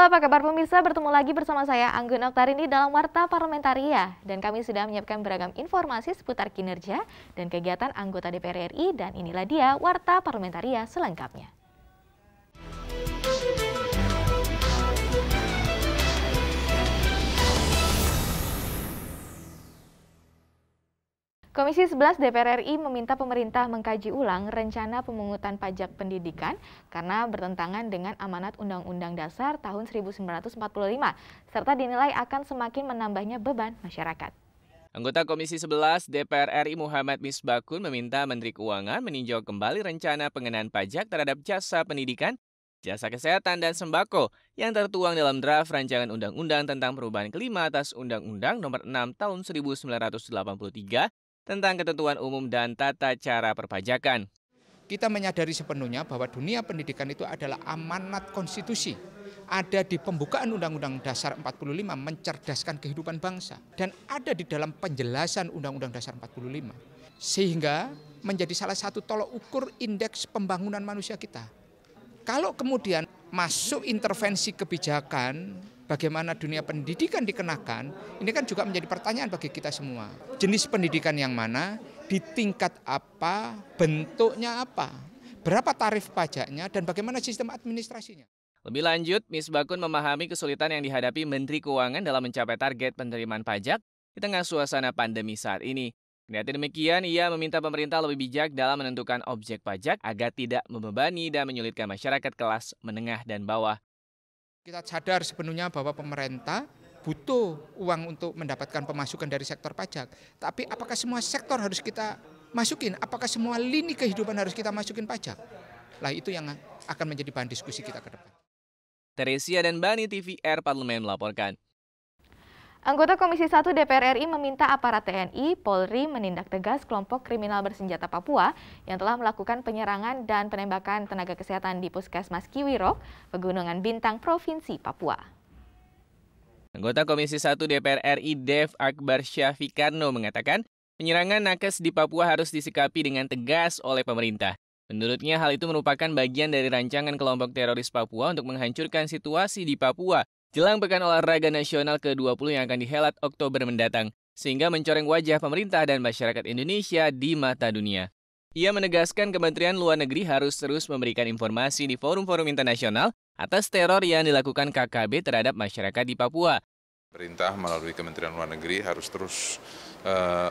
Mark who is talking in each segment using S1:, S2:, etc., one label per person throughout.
S1: Halo, apa kabar pemirsa? Bertemu lagi bersama saya Anggun Oktarini dalam Warta Parlamentaria. Dan kami sudah menyiapkan beragam informasi seputar kinerja dan kegiatan anggota DPR RI dan inilah dia Warta Parlamentaria selengkapnya. Komisi 11 DPR RI meminta pemerintah mengkaji ulang rencana pemungutan pajak pendidikan karena bertentangan dengan amanat Undang-Undang Dasar tahun 1945 serta dinilai akan semakin menambahnya beban masyarakat.
S2: Anggota Komisi 11 DPR RI Muhammad Misbakun meminta Menteri Keuangan meninjau kembali rencana pengenaan pajak terhadap jasa pendidikan, jasa kesehatan, dan sembako yang tertuang dalam draft rancangan undang-undang tentang perubahan kelima atas Undang-Undang Nomor 6 Tahun 1983 tentang ketentuan umum dan tata cara perpajakan.
S3: Kita menyadari sepenuhnya bahwa dunia pendidikan itu adalah amanat konstitusi. Ada di pembukaan Undang-Undang Dasar 45 mencerdaskan kehidupan bangsa. Dan ada di dalam penjelasan Undang-Undang Dasar 45. Sehingga menjadi salah satu tolok ukur indeks pembangunan manusia kita. Kalau kemudian masuk intervensi kebijakan bagaimana dunia pendidikan dikenakan, ini kan juga menjadi pertanyaan bagi kita semua. Jenis pendidikan yang mana, di tingkat apa, bentuknya apa, berapa tarif pajaknya, dan bagaimana sistem administrasinya.
S2: Lebih lanjut, Ms. Bakun memahami kesulitan yang dihadapi Menteri Keuangan dalam mencapai target penerimaan pajak di tengah suasana pandemi saat ini. Kendati demikian, ia meminta pemerintah lebih bijak dalam menentukan objek pajak agar tidak membebani dan menyulitkan masyarakat kelas menengah dan bawah.
S3: Kita sadar sepenuhnya bahwa pemerintah butuh uang untuk mendapatkan pemasukan dari sektor pajak. Tapi apakah semua sektor harus kita masukin? Apakah semua lini kehidupan harus kita masukin pajak? Lah itu yang akan menjadi bahan diskusi kita ke depan.
S2: Teresia dan Bani TVR Parlemen melaporkan.
S1: Anggota Komisi 1 DPR RI meminta aparat TNI, Polri menindak tegas kelompok kriminal bersenjata Papua yang telah melakukan penyerangan dan penembakan tenaga kesehatan di Puskesmas Kiwirok, Pegunungan Bintang, Provinsi Papua.
S2: Anggota Komisi 1 DPR RI Dev Akbar Syafikarno mengatakan, penyerangan nakes di Papua harus disikapi dengan tegas oleh pemerintah. Menurutnya hal itu merupakan bagian dari rancangan kelompok teroris Papua untuk menghancurkan situasi di Papua jelang Pekan Olahraga Nasional ke-20 yang akan dihelat Oktober mendatang, sehingga mencoreng wajah pemerintah dan masyarakat Indonesia di mata dunia. Ia menegaskan Kementerian Luar Negeri harus terus memberikan informasi di forum-forum internasional atas teror yang dilakukan KKB terhadap masyarakat di Papua.
S4: Pemerintah melalui Kementerian Luar Negeri harus terus uh,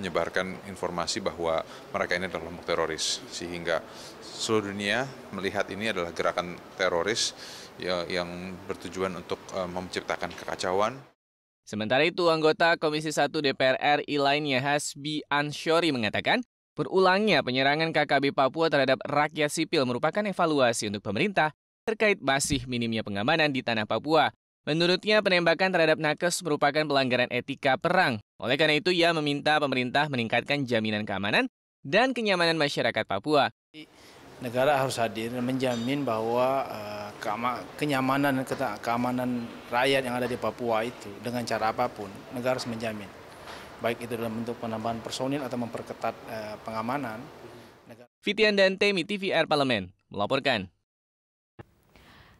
S4: menyebarkan informasi bahwa mereka ini adalah kelompok teroris, sehingga seluruh dunia melihat ini adalah gerakan teroris ya, yang bertujuan untuk uh, menciptakan kekacauan.
S2: Sementara itu, anggota Komisi 1 DPR RI lainnya Hasbi Anshori mengatakan, berulangnya penyerangan KKB Papua terhadap rakyat sipil merupakan evaluasi untuk pemerintah terkait masih minimnya pengamanan di tanah Papua. Menurutnya, penembakan terhadap nakes merupakan pelanggaran etika perang. Oleh karena itu, ia meminta pemerintah meningkatkan jaminan keamanan dan kenyamanan masyarakat Papua
S5: negara harus hadir dan menjamin bahwa uh, kenyamanan dan keamanan rakyat yang ada di Papua itu dengan cara apa pun negara harus menjamin baik itu dalam bentuk penambahan personil atau memperketat uh, pengamanan.
S2: Fitian dan Temi TVR Parlemen melaporkan.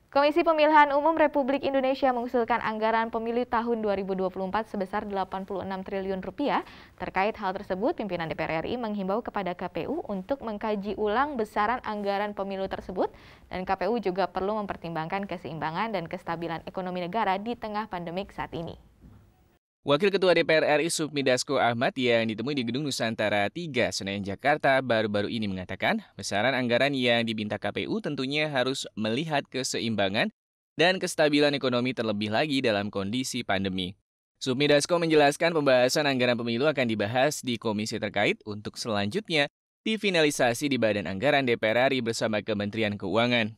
S1: Komisi Pemilihan Umum Republik Indonesia mengusulkan anggaran pemilu tahun 2024 sebesar 86 triliun rupiah. Terkait hal tersebut, pimpinan DPR RI menghimbau kepada KPU untuk mengkaji ulang besaran anggaran pemilu tersebut dan KPU juga perlu mempertimbangkan keseimbangan dan kestabilan ekonomi negara di tengah pandemik saat ini.
S2: Wakil Ketua DPR RI Supmi Dasko Ahmad yang ditemui di Gedung Nusantara 3 Senayan Jakarta baru-baru ini mengatakan besaran anggaran yang diminta KPU tentunya harus melihat keseimbangan dan kestabilan ekonomi terlebih lagi dalam kondisi pandemi. Supmi Dasko menjelaskan pembahasan anggaran pemilu akan dibahas di komisi terkait untuk selanjutnya difinalisasi di Badan Anggaran DPR RI bersama Kementerian Keuangan.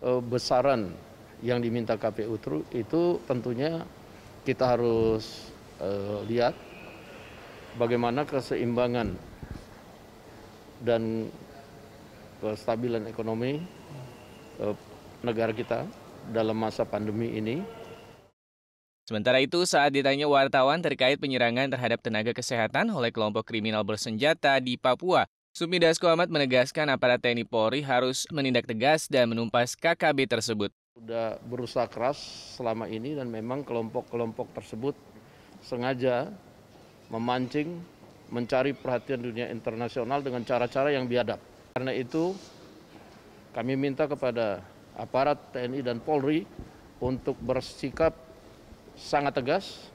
S6: Eh, besaran yang diminta KPU itu tentunya kita harus uh, lihat bagaimana keseimbangan dan kestabilan ekonomi uh, negara kita dalam masa pandemi ini.
S2: Sementara itu, saat ditanya wartawan terkait penyerangan terhadap tenaga kesehatan oleh kelompok kriminal bersenjata di Papua, Sumi Dasko Ahmad menegaskan aparat TNI Polri harus menindak tegas dan menumpas KKB tersebut.
S6: Sudah berusaha keras selama ini dan memang kelompok-kelompok tersebut sengaja memancing mencari perhatian dunia internasional dengan cara-cara yang biadab. Karena itu kami minta kepada aparat TNI dan Polri untuk bersikap sangat tegas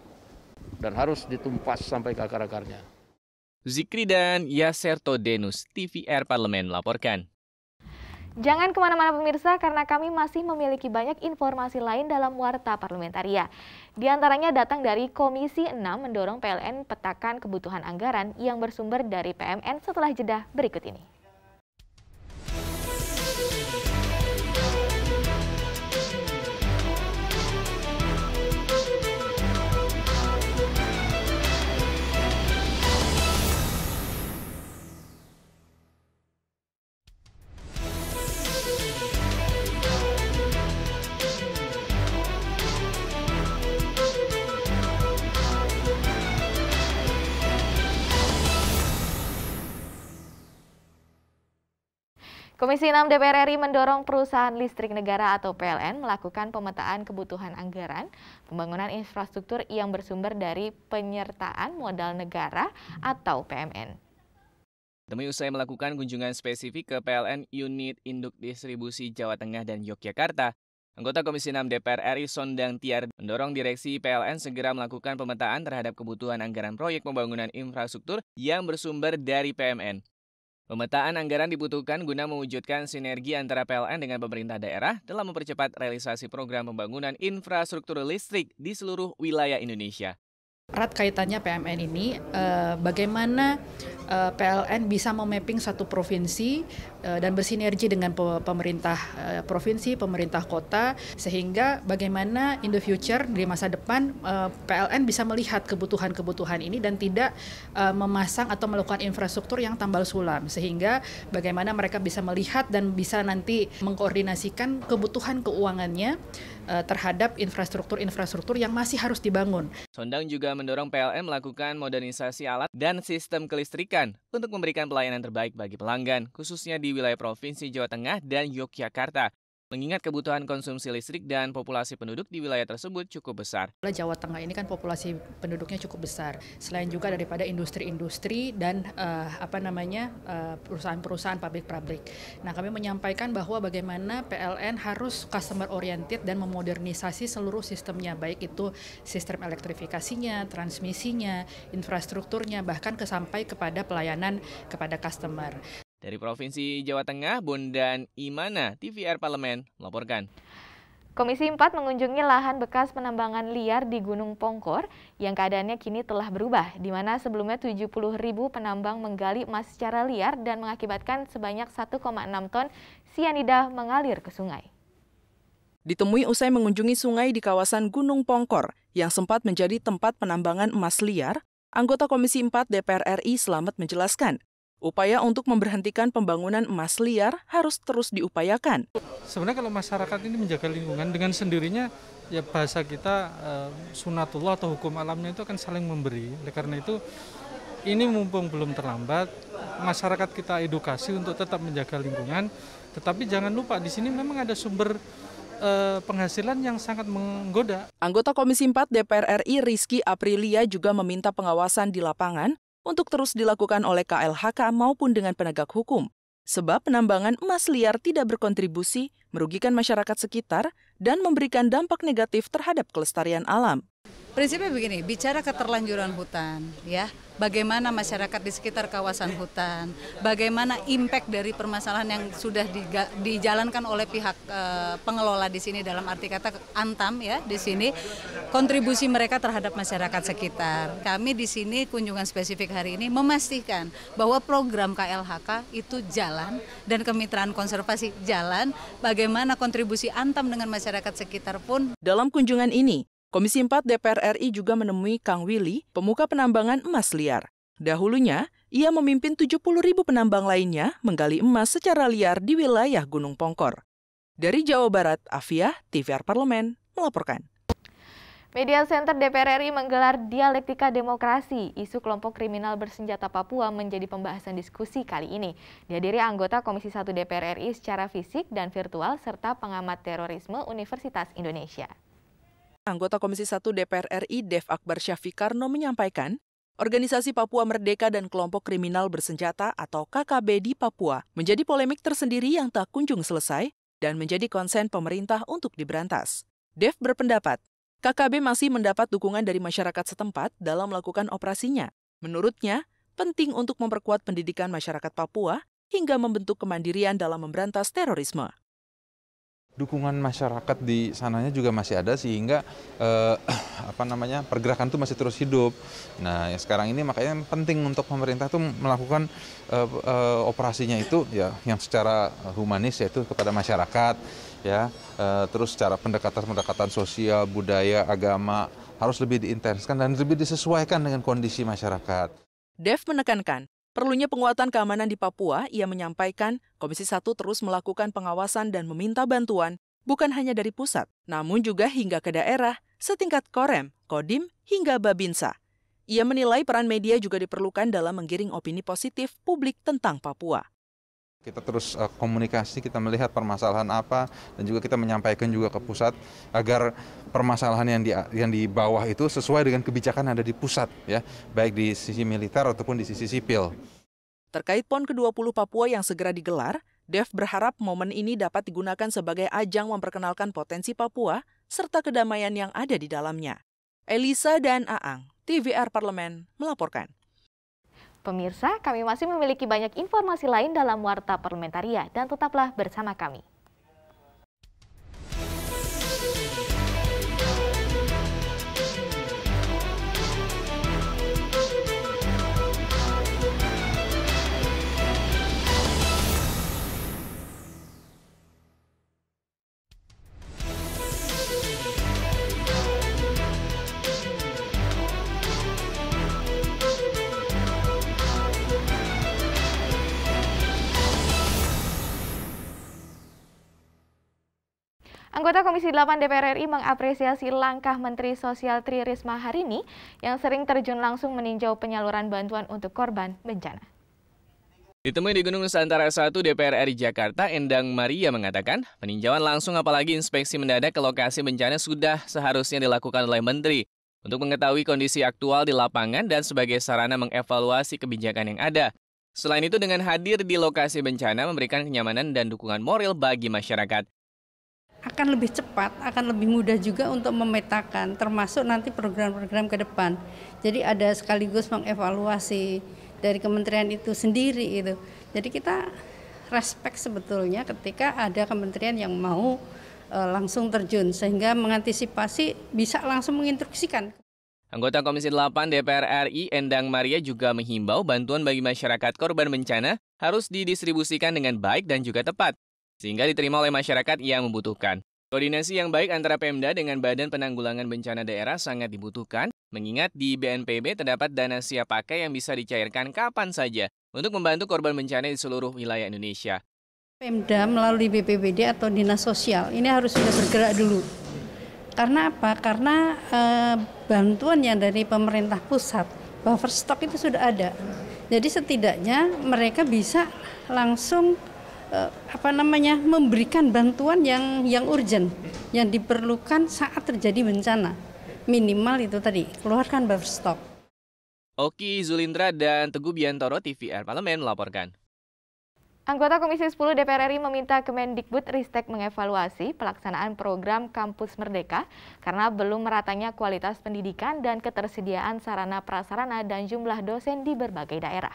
S6: dan harus ditumpas sampai ke akar-akarnya.
S2: Zikri dan Yaserto Denus, TVR Parlemen melaporkan.
S1: Jangan ke mana-mana pemirsa karena kami masih memiliki banyak informasi lain dalam Warta Parlamentaria. Di antaranya datang dari Komisi 6 mendorong PLN petakan kebutuhan anggaran yang bersumber dari PMN setelah jeda berikut ini. Komisi 6 DPR RI mendorong perusahaan listrik negara atau PLN melakukan pemetaan kebutuhan anggaran pembangunan infrastruktur yang bersumber dari penyertaan modal negara atau PMN.
S2: Demi usai melakukan kunjungan spesifik ke PLN Unit Induk Distribusi Jawa Tengah dan Yogyakarta, Anggota Komisi 6 DPR RI Sondang Tiar mendorong direksi PLN segera melakukan pemetaan terhadap kebutuhan anggaran proyek pembangunan infrastruktur yang bersumber dari PMN. Pemetaan anggaran dibutuhkan guna mewujudkan sinergi antara PLN dengan pemerintah daerah dalam mempercepat realisasi program pembangunan infrastruktur listrik di seluruh wilayah Indonesia.
S7: Erat kaitannya PMN ini, eh, bagaimana eh, PLN bisa memapping satu provinsi eh, dan bersinergi dengan pemerintah eh, provinsi, pemerintah kota, sehingga bagaimana in the future di masa depan eh, PLN bisa melihat kebutuhan-kebutuhan ini dan tidak eh, memasang atau melakukan infrastruktur yang tambal sulam, sehingga bagaimana mereka bisa melihat dan bisa nanti mengkoordinasikan kebutuhan keuangannya eh, terhadap infrastruktur-infrastruktur yang masih harus dibangun.
S2: Sondang juga mendorong PLN melakukan modernisasi alat dan sistem kelistrikan untuk memberikan pelayanan terbaik bagi pelanggan, khususnya di wilayah Provinsi Jawa Tengah dan Yogyakarta mengingat kebutuhan konsumsi listrik dan populasi penduduk di wilayah tersebut cukup besar.
S7: Jawa Tengah ini kan populasi penduduknya cukup besar. Selain juga daripada industri-industri dan uh, apa namanya uh, perusahaan-perusahaan pabrik-pabrik. Nah, kami menyampaikan bahwa bagaimana PLN harus customer oriented dan memodernisasi seluruh sistemnya, baik itu sistem elektrifikasinya, transmisinya, infrastrukturnya, bahkan kesampai kepada pelayanan kepada customer.
S2: Dari Provinsi Jawa Tengah, Bondan Imana, TVR Parlemen, melaporkan.
S1: Komisi 4 mengunjungi lahan bekas penambangan liar di Gunung Pongkor yang keadaannya kini telah berubah, di mana sebelumnya 70 ribu penambang menggali emas secara liar dan mengakibatkan sebanyak 1,6 ton sianida mengalir ke sungai.
S8: Ditemui usai mengunjungi sungai di kawasan Gunung Pongkor yang sempat menjadi tempat penambangan emas liar, anggota Komisi 4 DPR RI Selamat menjelaskan, Upaya untuk memberhentikan pembangunan emas liar harus terus diupayakan.
S9: Sebenarnya kalau masyarakat ini menjaga lingkungan dengan sendirinya, ya bahasa kita uh, sunatullah atau hukum alamnya itu akan saling memberi. Oleh karena itu, ini mumpung belum terlambat, masyarakat kita edukasi untuk tetap menjaga lingkungan. Tetapi jangan lupa di sini memang ada sumber uh, penghasilan yang sangat menggoda.
S8: Anggota Komisi 4 DPR RI Rizky Aprilia juga meminta pengawasan di lapangan untuk terus dilakukan oleh KLHK maupun dengan penegak hukum. Sebab penambangan emas liar tidak berkontribusi, merugikan masyarakat sekitar, dan memberikan dampak negatif terhadap kelestarian alam.
S10: Prinsipnya begini, bicara keterlanjuran hutan, ya, bagaimana masyarakat di sekitar kawasan hutan, bagaimana impact dari permasalahan yang sudah dijalankan oleh pihak e, pengelola di sini dalam arti kata antam ya di sini, kontribusi mereka terhadap masyarakat sekitar. Kami di sini kunjungan spesifik hari ini memastikan bahwa program KLHK itu jalan dan kemitraan konservasi jalan, bagaimana kontribusi antam dengan masyarakat sekitar pun.
S8: Dalam kunjungan ini, Komisi 4 DPR RI juga menemui Kang Willy, pemuka penambangan emas liar. Dahulunya, ia memimpin 70 ribu penambang lainnya menggali emas secara liar di wilayah Gunung Pongkor. Dari Jawa Barat, Afia, TVR Parlemen, melaporkan.
S1: Media Center DPR RI menggelar dialektika demokrasi. Isu kelompok kriminal bersenjata Papua menjadi pembahasan diskusi kali ini. Dihadiri anggota Komisi 1 DPR RI secara fisik dan virtual serta pengamat terorisme Universitas Indonesia.
S8: Anggota Komisi 1 DPR RI Dev Akbar Syafikarno menyampaikan, Organisasi Papua Merdeka dan kelompok kriminal bersenjata atau KKB di Papua menjadi polemik tersendiri yang tak kunjung selesai dan menjadi konsen pemerintah untuk diberantas. Dev berpendapat, KKB masih mendapat dukungan dari masyarakat setempat dalam melakukan operasinya. Menurutnya, penting untuk memperkuat pendidikan masyarakat Papua hingga membentuk kemandirian dalam memberantas terorisme.
S4: Dukungan masyarakat di sananya juga masih ada sehingga eh, apa namanya pergerakan itu masih terus hidup. Nah, ya sekarang ini makanya penting untuk pemerintah itu melakukan eh, eh, operasinya itu ya yang secara humanis yaitu kepada masyarakat ya e, terus cara pendekatan-pendekatan sosial, budaya, agama harus lebih diintenskan dan lebih disesuaikan dengan kondisi masyarakat.
S8: Dev menekankan, perlunya penguatan keamanan di Papua, ia menyampaikan Komisi 1 terus melakukan pengawasan dan meminta bantuan bukan hanya dari pusat, namun juga hingga ke daerah, setingkat Korem, Kodim, hingga Babinsa. Ia menilai peran media juga diperlukan dalam menggiring opini positif publik tentang Papua.
S4: Kita terus uh, komunikasi, kita melihat permasalahan apa dan juga kita menyampaikan juga ke pusat agar permasalahan yang di yang di bawah itu sesuai dengan kebijakan yang ada di pusat ya, baik di sisi militer ataupun di sisi sipil.
S8: Terkait PON ke-20 Papua yang segera digelar, Dev berharap momen ini dapat digunakan sebagai ajang memperkenalkan potensi Papua serta kedamaian yang ada di dalamnya. Elisa dan Aang, TVR Parlemen, melaporkan.
S1: Pemirsa, kami masih memiliki banyak informasi lain dalam Warta Parlementaria dan tetaplah bersama kami. Anggota Komisi 8 DPR RI mengapresiasi langkah Menteri Sosial Tri Risma hari ini yang sering terjun langsung meninjau penyaluran bantuan untuk korban bencana.
S2: Ditemui di Gunung Nusantara 1 DPR RI Jakarta, Endang Maria mengatakan, peninjauan langsung apalagi inspeksi mendadak ke lokasi bencana sudah seharusnya dilakukan oleh Menteri untuk mengetahui kondisi aktual di lapangan dan sebagai sarana mengevaluasi kebijakan yang ada. Selain itu, dengan hadir di lokasi bencana memberikan kenyamanan dan dukungan moral bagi masyarakat
S11: akan lebih cepat, akan lebih mudah juga untuk memetakan, termasuk nanti program-program ke depan. Jadi ada sekaligus mengevaluasi dari kementerian itu sendiri itu. Jadi kita respect sebetulnya ketika ada kementerian yang mau e, langsung terjun sehingga mengantisipasi bisa langsung menginstruksikan.
S2: Anggota Komisi 8 DPR RI Endang Maria juga menghimbau bantuan bagi masyarakat korban bencana harus didistribusikan dengan baik dan juga tepat sehingga diterima oleh masyarakat yang membutuhkan. Koordinasi yang baik antara Pemda dengan Badan Penanggulangan Bencana Daerah sangat dibutuhkan, mengingat di BNPB terdapat dana siap pakai yang bisa dicairkan kapan saja untuk membantu korban bencana di seluruh wilayah Indonesia.
S11: Pemda melalui BPBD atau Dinas Sosial ini harus sudah bergerak dulu. Karena apa? Karena e, bantuan yang dari pemerintah pusat, buffer stock itu sudah ada. Jadi setidaknya mereka bisa langsung apa namanya memberikan bantuan yang yang urgent yang diperlukan saat terjadi bencana minimal itu tadi keluarkan buffer stock.
S2: Oki Zulindra dan Teguh Biantoro TVR Parlemen melaporkan.
S1: Anggota Komisi 10 DPR RI meminta Kemendikbud Ristek mengevaluasi pelaksanaan program Kampus Merdeka karena belum meratanya kualitas pendidikan dan ketersediaan sarana prasarana dan jumlah dosen di berbagai daerah.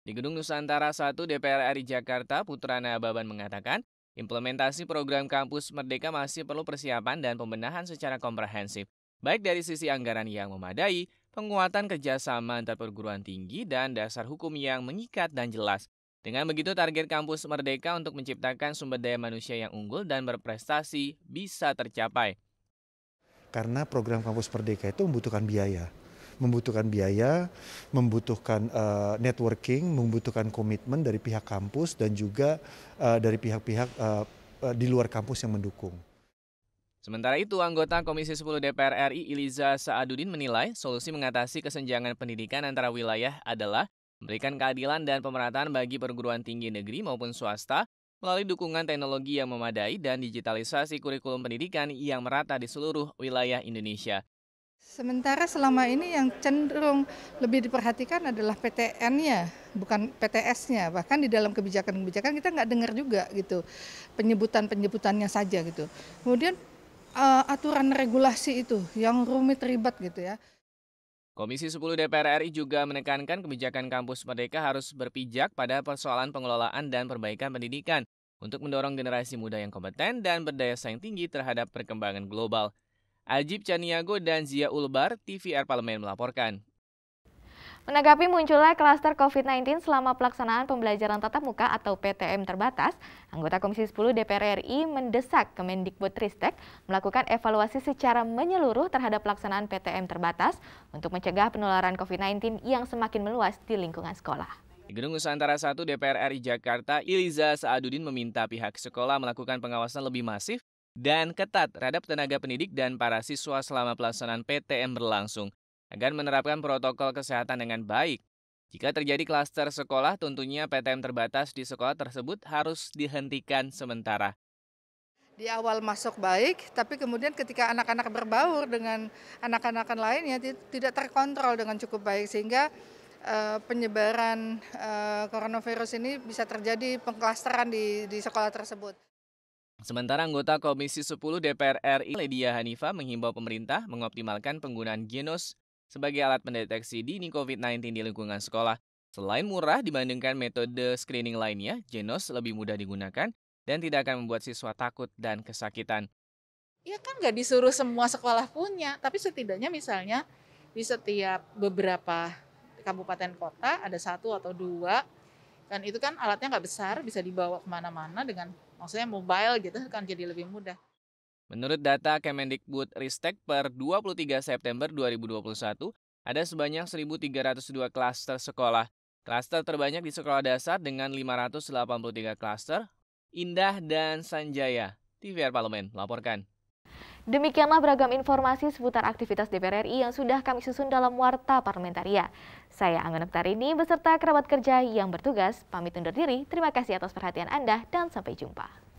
S2: Di Gedung Nusantara 1 DPR RI Jakarta, Putrana Baban mengatakan, implementasi program Kampus Merdeka masih perlu persiapan dan pembenahan secara komprehensif, baik dari sisi anggaran yang memadai, penguatan kerjasama antar perguruan tinggi, dan dasar hukum yang mengikat dan jelas. Dengan begitu, target Kampus Merdeka untuk menciptakan sumber daya manusia yang unggul dan berprestasi bisa tercapai.
S12: Karena program Kampus Merdeka itu membutuhkan biaya membutuhkan biaya, membutuhkan uh, networking, membutuhkan komitmen dari pihak kampus dan juga uh, dari pihak-pihak uh, di luar kampus yang mendukung.
S2: Sementara itu, anggota Komisi 10 DPR RI Iliza Saadudin menilai solusi mengatasi kesenjangan pendidikan antara wilayah adalah memberikan keadilan dan pemerataan bagi perguruan tinggi negeri maupun swasta melalui dukungan teknologi yang memadai dan digitalisasi kurikulum pendidikan yang merata di seluruh wilayah Indonesia.
S13: Sementara selama ini yang cenderung lebih diperhatikan adalah PTN-nya, bukan PTS-nya. Bahkan di dalam kebijakan-kebijakan kita nggak dengar juga gitu, penyebutan-penyebutannya saja gitu. Kemudian uh, aturan regulasi itu yang rumit ribet gitu ya.
S2: Komisi 10 DPR RI juga menekankan kebijakan kampus Merdeka harus berpijak pada persoalan pengelolaan dan perbaikan pendidikan untuk mendorong generasi muda yang kompeten dan berdaya saing tinggi terhadap perkembangan global. Ajib Caniago dan Zia Ulbar, TVR Parlemen melaporkan.
S1: Menanggapi munculnya klaster COVID-19 selama pelaksanaan pembelajaran tatap muka atau PTM terbatas, anggota Komisi 10 DPR RI mendesak Kemendikbudristek melakukan evaluasi secara menyeluruh terhadap pelaksanaan PTM terbatas untuk mencegah penularan COVID-19 yang semakin meluas di lingkungan sekolah.
S2: Di Gedung Nusantara 1 DPR RI Jakarta, Iliza Saadudin meminta pihak sekolah melakukan pengawasan lebih masif dan ketat terhadap tenaga pendidik dan para siswa selama pelaksanaan PTM berlangsung agar menerapkan protokol kesehatan dengan baik. Jika terjadi klaster sekolah, tentunya PTM terbatas di sekolah tersebut harus dihentikan sementara.
S13: Di awal masuk baik, tapi kemudian ketika anak-anak berbaur dengan anak-anak lainnya tidak terkontrol dengan cukup baik sehingga uh, penyebaran uh, coronavirus ini bisa terjadi pengklasteran di, di sekolah tersebut.
S2: Sementara anggota Komisi 10 DPR RI Ledia Hanifa menghimbau pemerintah mengoptimalkan penggunaan genos sebagai alat pendeteksi dini COVID-19 di lingkungan sekolah. Selain murah dibandingkan metode screening lainnya, Genos lebih mudah digunakan dan tidak akan membuat siswa takut dan kesakitan.
S14: Ya kan nggak disuruh semua sekolah punya, tapi setidaknya misalnya di setiap beberapa kabupaten kota ada satu atau dua, kan itu kan alatnya nggak besar, bisa dibawa ke mana-mana dengan maksudnya mobile gitu kan jadi lebih mudah.
S2: Menurut data Kemendikbud Ristek per 23 September 2021, ada sebanyak 1.302 klaster sekolah. Klaster terbanyak di sekolah dasar dengan 583 klaster, Indah dan Sanjaya. TVR Parlemen melaporkan.
S1: Demikianlah beragam informasi seputar aktivitas DPR RI yang sudah kami susun dalam Warta Parlamentaria. Saya Angga ini beserta kerabat kerja yang bertugas pamit undur diri. Terima kasih atas perhatian Anda dan sampai jumpa.